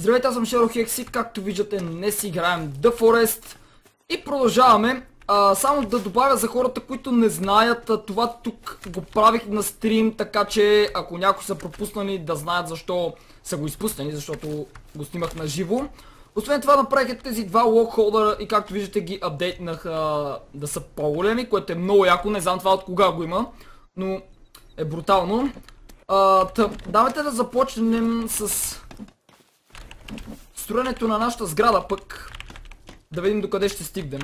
Здравейте, аз съм Шеро Хексит, както виждате днес играем The Forest и продължаваме. А, само да добавя за хората, които не знаят, това тук го правих на стрим, така че ако някои са пропуснали да знаят защо са го изпуснали, защото го снимах на живо. Освен това направих тези два локхолдера и както виждате ги апдейтнах а, да са по-големи, което е много яко, не знам това от кога го има, но е брутално. А, тъп, давайте да започнем с строенето на нашата сграда пък. Да видим докъде ще стигнем.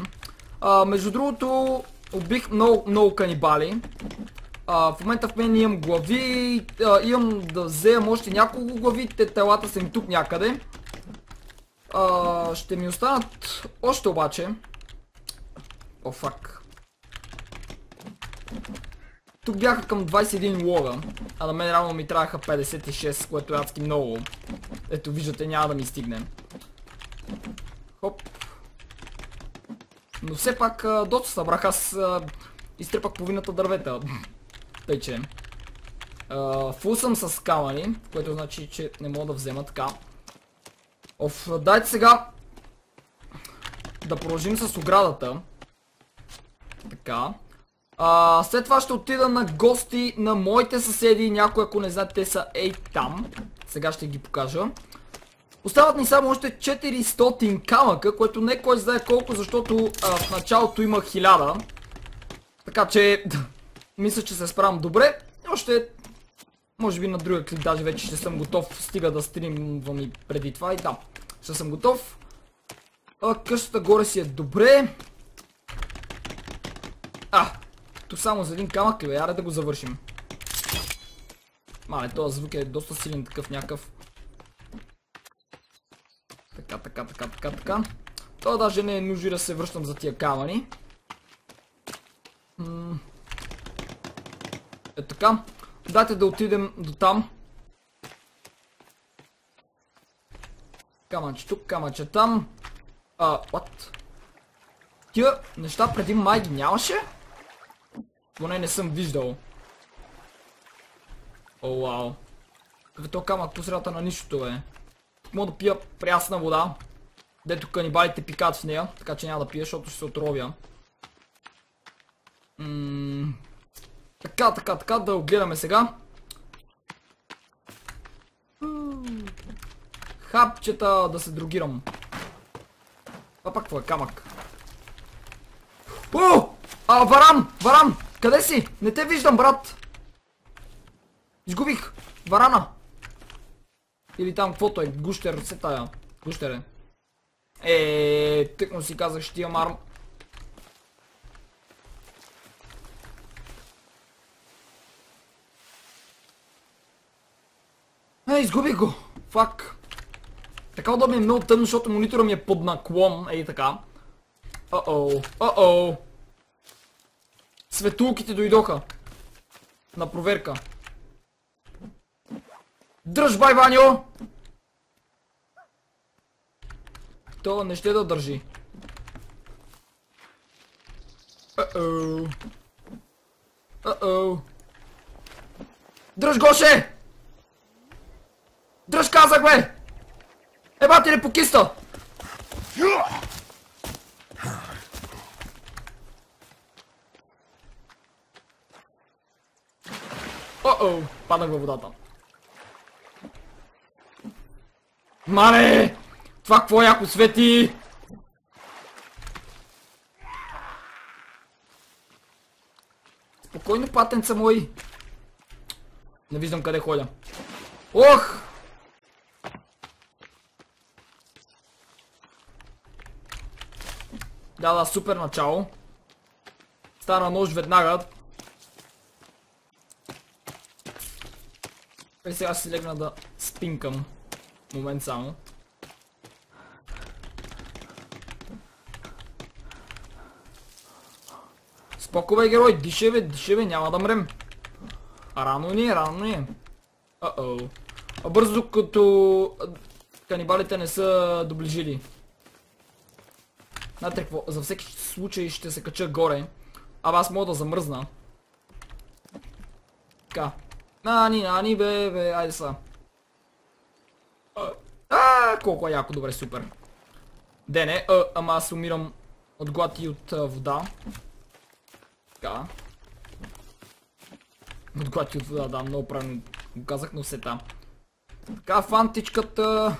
А, между другото, убих много, много канибали. А, в момента в мен имам глави, а, имам да вземам още няколко глави, те телата са им тук някъде. А, ще ми останат още обаче. О, фак. Тук бяха към 21 лога, а на мен равно ми трябваха 56, което е адски много. Ето виждате, няма да ми стигне. Хоп. Но все пак доста събрах, аз изтрепах половината дървета. Тъй че. Фул съм с камъни, което значи, че не мога да взема така. Оф, дайте сега да продължим с оградата. Така. След това ще отида на гости на моите съседи. Някои, ако не знаят, те са ей там. Сега ще ги покажа. Остават ни само още 400 камъка, което не кой знае колко, защото а, в началото има 1000. Така че, мисля, че се справям добре. Още, може би на другия клип даже вече ще съм готов. Стига да стримвам и преди това и да, ще съм готов. А, къщата горе си е добре. А, тук само за един камък ли бе, аре да го завършим. Мале, този звук е доста силен такъв някакъв. Така, така, така, така, така. Това даже не е нужно да се връщам за тия камъни. Е така. Дайте да отидем до там. Камънче тук, камънче там. А, what? Тия неща преди май ги нямаше? Поне не съм виждал. О, вау. Какъв е то камък по средата на нищото, бе. Мога да пия прясна вода. Дето канибалите пикат в нея, така че няма да пия, защото ще се отровя. така, така, така, да огледаме сега. Хапчета да се другирам. Това пак какво е камък? О! А, варан! Варан! Къде си? Не те виждам, брат! Изгубих! Варана! Или там каквото е, гущер се тая. Гущер е. Еее, тъкно си казах, ще имам арм. Е, изгубих го! Фак! Така удобно е много тъмно, защото монитора ми е под наклон, ей така. О-о, о-о! Светулките дойдоха. На проверка. Дръж, бай, Ваньо! То не ще да държи. Uh-oh. Uh-oh. Дръж, Гоше! Дръж, казах, бе! Еба ти не покиста! О-о! Паднах във водата. Мале! Това какво яко свети? Спокойно, патенца мои. Не виждам къде ходя. Ох! Да, да, супер начало. Стана нож веднага. И сега си легна да спинкам. Момент само. Споко бе, герой, дише бе, дише бе, няма да мрем. Рано ни е, рано ни е. Uh-oh. А бързо като канибалите не са доближили. Знаете какво, за всеки случай ще се кача горе. Абе аз мога да замръзна. Така. Нани, нани, бе, бе, айде са. А, колко е яко, добре, супер. Дене, а, ама аз умирам от глад и от а, вода. Така. От глад и от вода, да, много правилно го казах, но все там. Така, фантичката.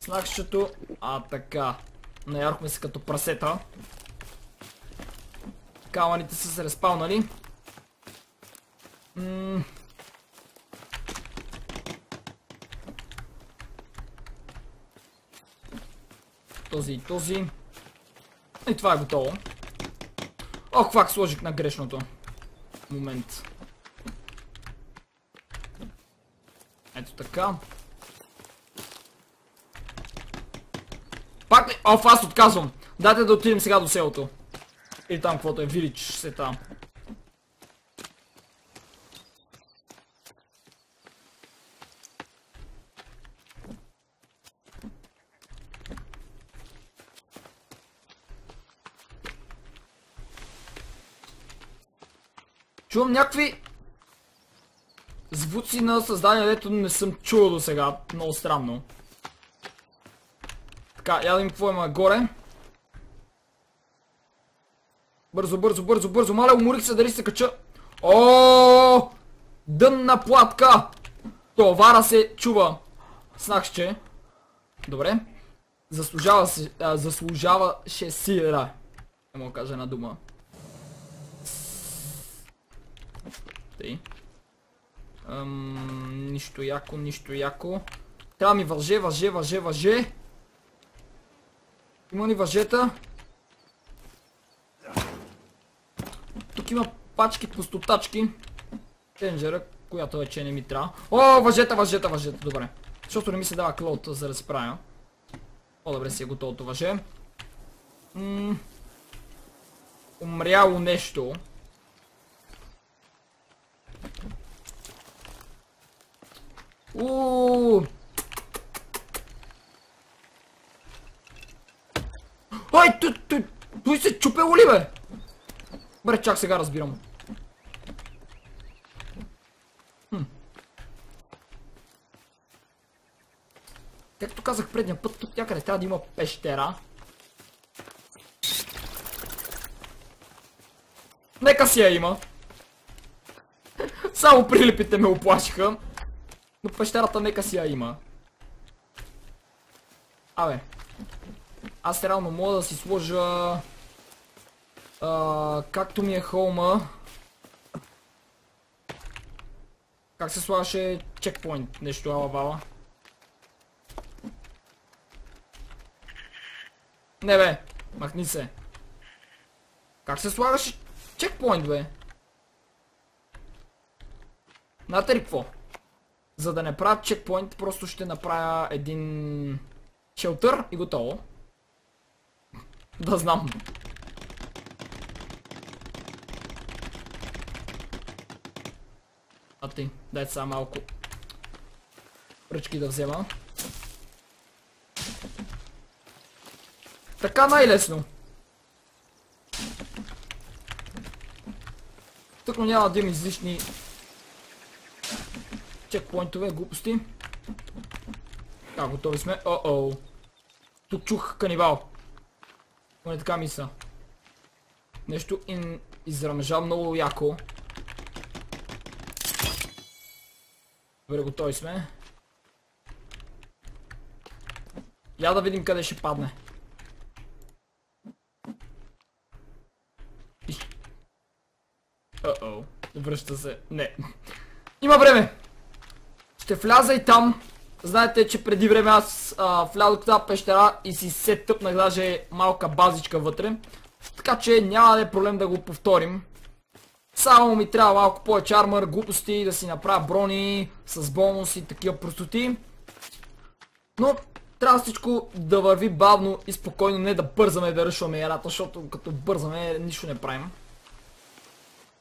Снакщето. А, така. Наярохме се като прасета. Камъните са се респаунали. Ммм... Този и този. И това е готово. Ох, фак, сложих на грешното. Момент. Ето така. Пак ли? Оф, аз отказвам. Дайте да отидем сега до селото. Или там, каквото е, Вилич, се там. Чувам някакви звуци на създание, дето не съм чувал до сега. Много странно. Така, я да им какво има горе. Бързо, бързо, бързо, бързо. Маля, уморих се, дали се кача. О, Дънна платка! Товара се чува. Снахче. Добре. Заслужава се, а, заслужаваше сира. Не мога да кажа една дума. Тъй. Ам, нищо яко, нищо яко. Трябва ми въже, въже, въже, въже. Има ли въжета? Тук има пачки пустотачки. Тенджера, която вече не ми трябва. О, въжета, въжета, въжета, добре. Защото не ми се дава клоуд за да се. По-добре си е готовото въже. Умряло нещо. Ууу! Ой, той, той, той се чупело ли бе? Бре, чак сега разбирам. Както казах предния път, тук някъде трябва да има пещера. Нека си я има. Само прилипите ме оплашиха. Но пещерата нека си я има. Абе. Аз реално мога да си сложа... А, както ми е холма. Как се слагаше чекпоинт? Нещо ала бала. Не бе, махни се. Как се слагаше чекпоинт бе? Знаете ли какво? За да не правя чекпоинт, просто ще направя един шелтър и готово. Да знам. А ти, дай сега малко пръчки да взема. Така най-лесно. Тук няма да има излишни чекпоинтове, глупости. Така, готови сме. О-о. Тук чух канибал. Поне така мисля. Нещо ин... израмежа много яко. Добре, готови сме. Я да видим къде ще падне. О-о. Връща се. Не. Има време! Ще вляза и там. Знаете, че преди време аз влязох в тази пещера и си се тъпнах даже малка базичка вътре. Така че няма да е проблем да го повторим. Само ми трябва малко повече армър, глупости, да си направя брони с бонус и такива простоти. Но трябва всичко да върви бавно и спокойно, не да бързаме да ръшваме ярата, защото като бързаме нищо не правим.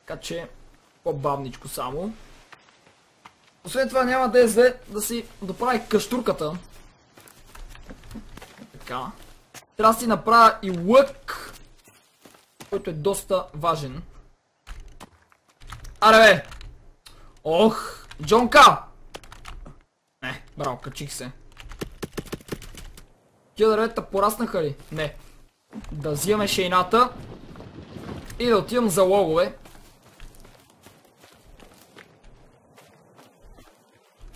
Така че по-бавничко само. Освен това няма да е зле да си доправи каштурката. Така. Трябва да си направя и лък, който е доста важен. Аре бе! Ох! Джонка! Не, браво, качих се. Тия дървета пораснаха ли? Не. Да взимаме шейната. И да отивам за логове.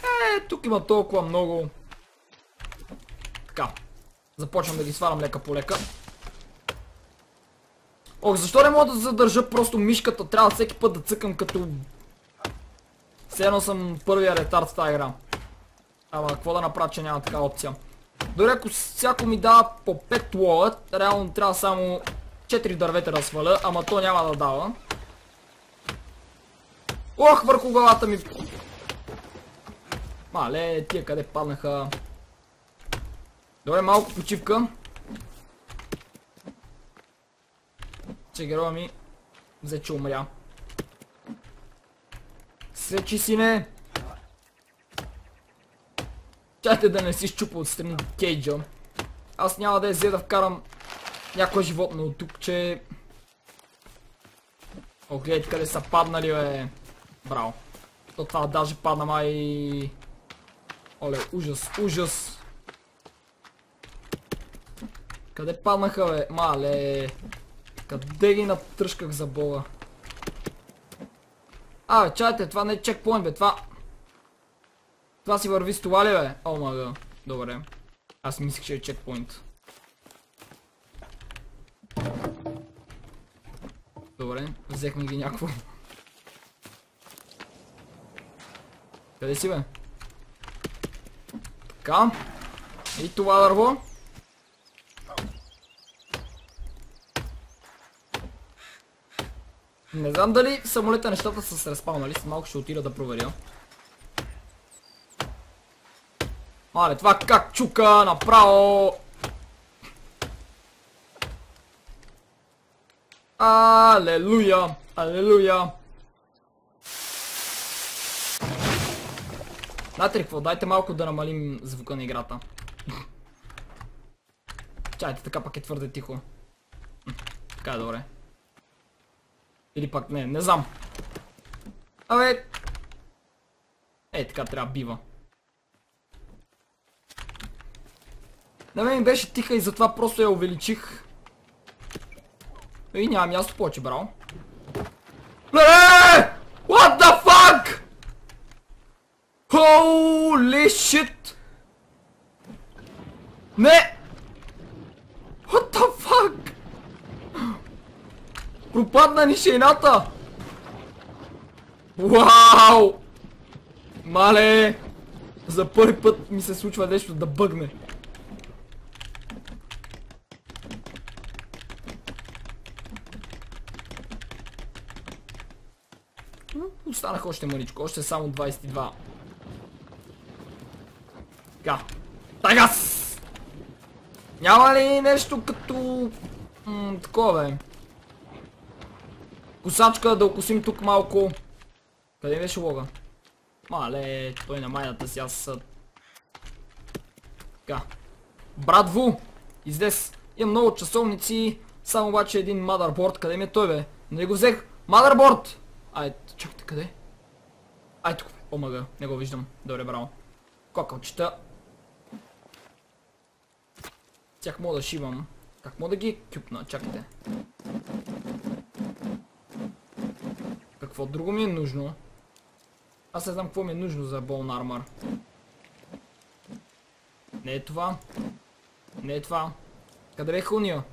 Е, има толкова много. Така. Започвам да ги сварам лека по лека. Ох, защо не мога да задържа просто мишката? Трябва всеки път да цъкам като... Все едно съм първия ретард в тази игра. Ама какво да направя, че няма така опция. Дори ако всяко ми дава по 5 лола, реално трябва само 4 дървета да сваля, ама то няма да дава. Ох, върху главата ми! Мале, тия къде паднаха. Добре, малко почивка. Че героя ми взе, че умря. Сечи си не! Чайте да не си щупа отстрани кейджа. Аз няма да е взе да вкарам някое животно от тук, че... О, гледайте къде са паднали, бе. Браво. То това даже падна май... Оле, ужас, ужас. Къде паднаха, бе? Мале. Къде ги натръшках за бога? А, бе, чайте, това не е чекпоинт, бе, това... Това си върви с това ли, бе? О, мага. Добре. Аз мислих, че е чекпоинт. Добре, взехме ги някакво. Къде си, бе? Така. И това дърво. Не знам дали самолета нещата са се разпалнали, с малко ще отида да проверя. Мале, това как чука направо! Алелуя! Алелуя! Знаете ли какво? Дайте малко да намалим звука на играта. Чайте, така пак е твърде тихо. Така е добре. Или пак не, не знам. Абе... Е, така трябва бива. На мен беше тиха и затова просто я увеличих. И няма място повече, браво. Ле! What the fuck? Holy shit! Не! What the fuck? Пропадна ни шейната! Вау! Мале! За първи път ми се случва нещо да бъгне. Останах още мъничко, още само 22. Така. Тагас! Няма ли нещо като... такова бе? Косачка да окусим тук малко. Къде беше лога? Мале, той на майната си, аз... Така. Брат Ву! Издес. Имам много часовници, само обаче един мадърборд. Къде ми е той бе? Не го взех. Мадърборд! Ай, чакайте, къде? Ай, тук. Омага, не го виждам. Добре, браво. Кокълчета. Тях мога да шивам. Как мога да ги кюпна? Чакайте. Какво друго ми е нужно? Аз не знам какво ми е нужно за Bone Armor. Не е това. Не е това. Къде беха уния?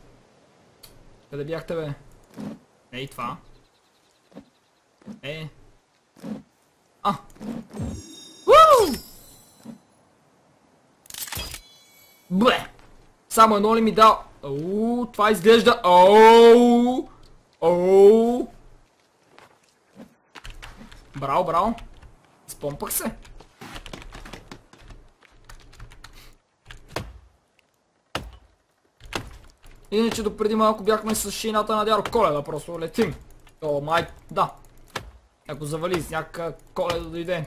Къде бяхте бе? Не е това. Е. А! Уу! Бле! Само едно ли ми дал? Оу, това изглежда... Оу! Оу! Браво, браво! Спомпах се! Иначе допреди малко бяхме с шината на дяро коледа, просто летим. О, май, да. Ако завали с някаква коледа да дойде.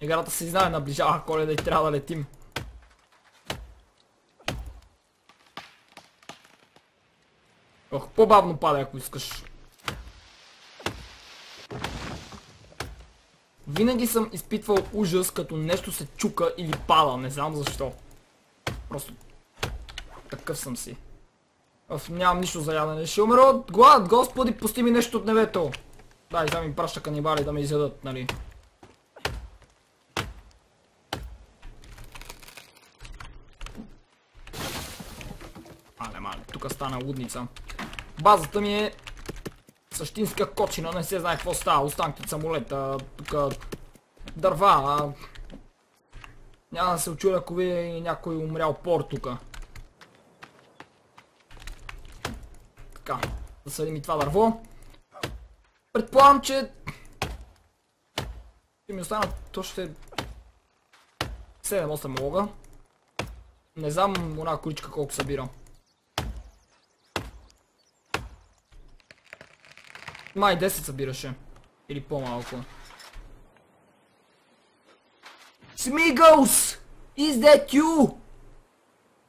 Играта се знае, наближава коледа и трябва да летим. Ох, по-бавно пада, ако искаш. Винаги съм изпитвал ужас, като нещо се чука или пада, не знам защо. Просто Такъв съм си. Оф, нямам нищо за ядене. Ще умра от глад. Господи, пусти ми нещо от небето. Дай, сега ми праща канибали да ме изядат, нали. Мале, мале, тук стана лудница. Базата ми е същинска кочина, не се знае какво става. Останки от самолета, тук дърва. А... Няма да се очудя, ако видя някой умрял пор тук. Така, да съдим и това дърво. Предполагам, че... Ще ми останат още... 7-8 лога. Не знам една количка колко събира. Май 10 събираше. Или по-малко. Smigos! Is that you?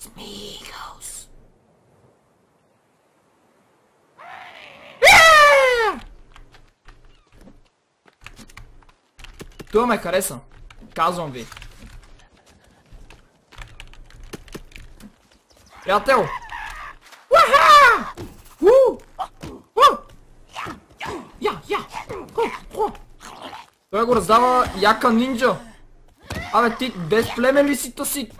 Smigos! Това ме хареса. Казвам ви. Приятел! Уаха! У! У! Я, я! Ху, ху! Той го раздава яка нинджа. Абе ти без племе ли си то си?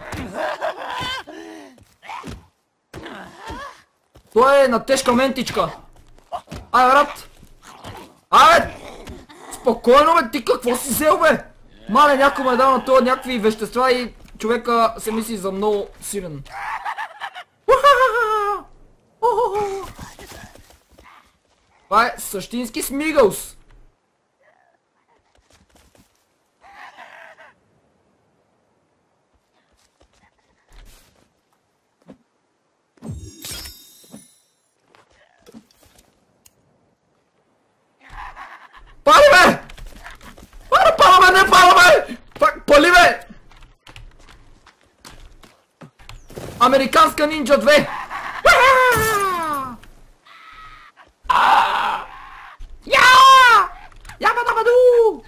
Той е на тежка ментичка. Абе брат! Абе! Спокойно бе, ти какво си взел бе? Мале някой ме е дал на това някакви вещества и човека се мисли за много силен. Това е същински смигълс. Пали бе! Пали, пала бе, не пала бе! Пак, пали бе! Американска нинджа 2! Я! Яба да баду!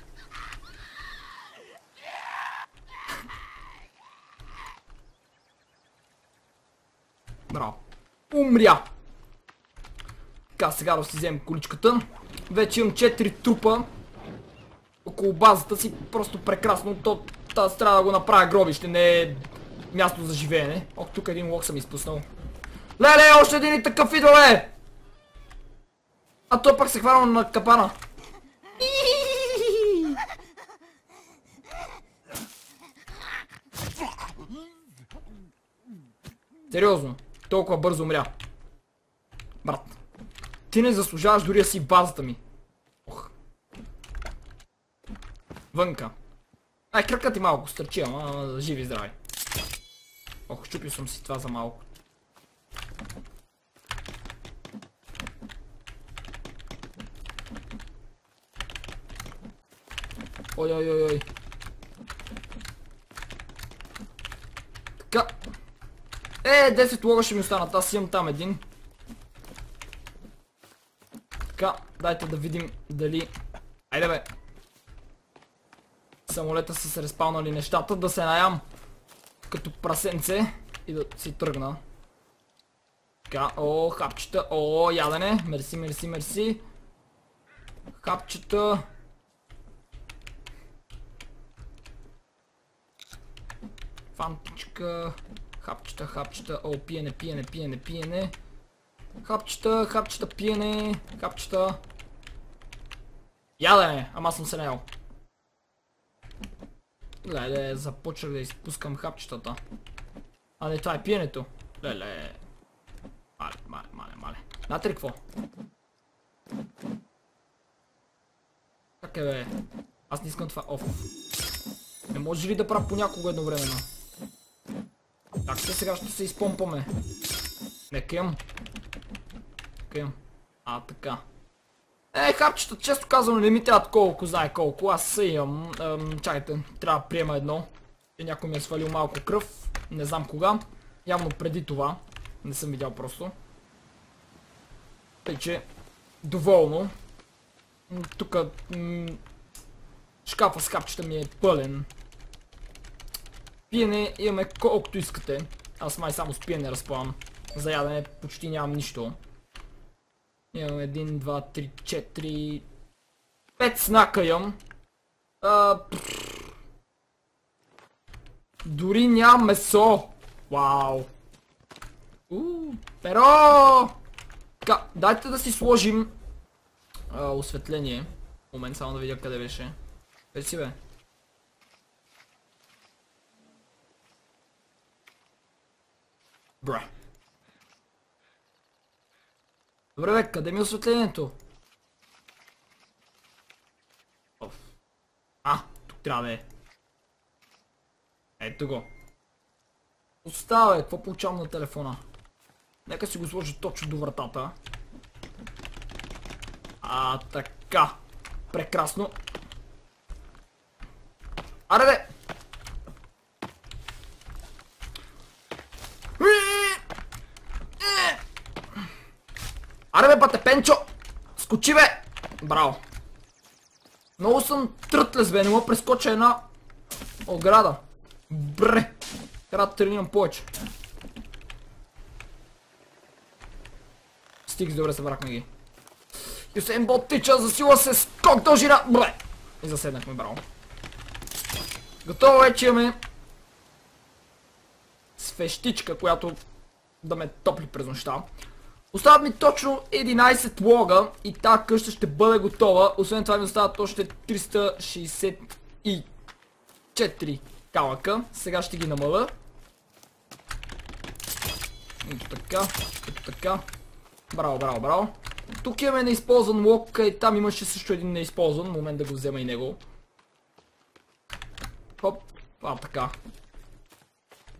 Браво. Умря! Така, сега да си вземем количката. Вече имам 4 трупа. Около базата си просто прекрасно. То, тази трябва да го направя гробище, не е място за живеене. Ох, тук един лок съм изпуснал. Леле, още един и такъв идва, бе! А то пък се хвана на капана. Сериозно, толкова бързо умря. Ти не заслужаваш дори да си базата ми. Ох. Вънка. Ай, кръкът ти малко стърчи, ама живи здрави. Ох, щупил съм си това за малко. Ой, ой, ой, ой. Така. Е, 10 лога ще ми останат. Аз имам там един. Така, дайте да видим дали... Айде бе. Самолета са се респаунали нещата, да се наям като прасенце и да си тръгна. Така, о, хапчета, о, ядене, мерси, мерси, мерси. Хапчета. Фантичка. Хапчета, хапчета, о, пиене, пиене, пиене, пиене. Хапчета, хапчета, пиене, хапчета. Ядене, ама съм се наел. Леле, започнах да изпускам хапчетата. А не, това е пиенето. Леле. Мале, мале, мале, мале. Знаете ли какво? Как е бе? Аз не искам това. Оф. Не може ли да правя понякога едновременно? Ще сега ще се изпомпаме. Не кем. Кем. А, така. Е, хапчета, често казвам, не ми трябва колко, знае колко. Аз се имам. Чакайте, трябва да приема едно. Някой ми е свалил малко кръв. Не знам кога. Явно преди това. Не съм видял просто. Тъй, че доволно. Тук шкафа с хапчета ми е пълен. Пиене имаме колкото искате. Аз май само спия не разплавам. За ядене почти нямам нищо. Имам 1, 2, 3, 4... 5 снака имам. Дори нямам месо. Вау. Перо! Ка, дайте да си сложим осветление. Момент само да видя къде беше. Къде си бе? Бра. Добре бе, къде ми е осветлението? А, тук трябва да е. Ето го. Остава бе, какво получавам на телефона? Нека си го сложа точно до вратата. А, така. Прекрасно. Аре бе! Аре бе, бате Пенчо! Скочи бе! Браво! Много съм трътлес бе, не мога прескоча една ограда. Бре! Трябва да тренирам повече. Стикс, добре събрахме ги. Юсейн Болт тича, засила се скок дължина. Бре! И заседнахме, браво. Готово вече имаме свещичка, която да ме топли през нощта. Остават ми точно 11 лога и тази къща ще бъде готова. Освен това ми остават още 364 калъка. Сега ще ги намаля. Ето така, ето така. Браво, браво, браво. Тук имаме неизползван лок, и там имаше също един неизползван. Момент да го взема и него. Хоп, а така.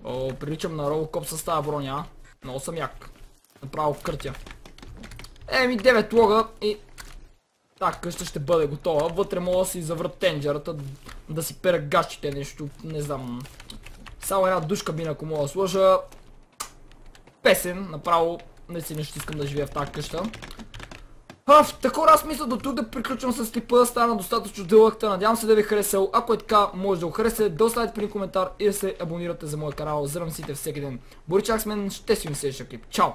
О, приличам на робокоп с тази броня. Много съм як. Направо къртя. Еми 9 лога и... Так, къща ще бъде готова. Вътре мога да си заврат тенджерата, да си пера гащите нещо, не знам. Само една душка бина, ако мога да сложа. Песен, направо наистина ще искам да живея в тази къща. А, в такова раз мисля до тук да приключвам с клипа, стана достатъчно дълъг, надявам се да ви е харесал. Ако е така, може да го харесате, да оставите при коментар и да се абонирате за моя канал, да всеки ден. Боричак с мен, ще си ви следващия клип. Чао!